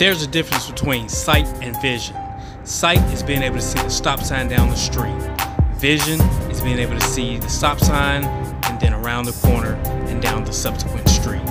There's a difference between sight and vision. Sight is being able to see the stop sign down the street. Vision is being able to see the stop sign and then around the corner and down the subsequent street.